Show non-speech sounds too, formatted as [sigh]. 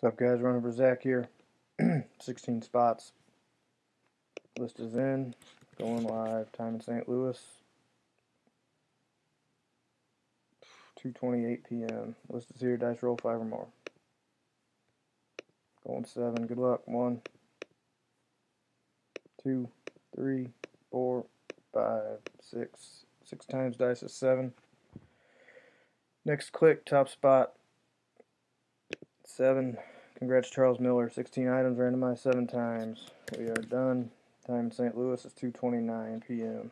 What's up, guys? Running for Zach here. [clears throat] 16 spots. List is in. Going live. Time in St. Louis. 2:28 p.m. List is here. Dice roll five or more. Going seven. Good luck. One, two, three, four, five, six. Six times dice is seven. Next click, top spot. Seven. Congrats, Charles Miller. 16 items, randomized seven times. We are done. Time in St. Louis is 2.29 p.m.